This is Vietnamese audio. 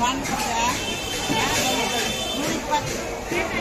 bán con giá giá đây là dưa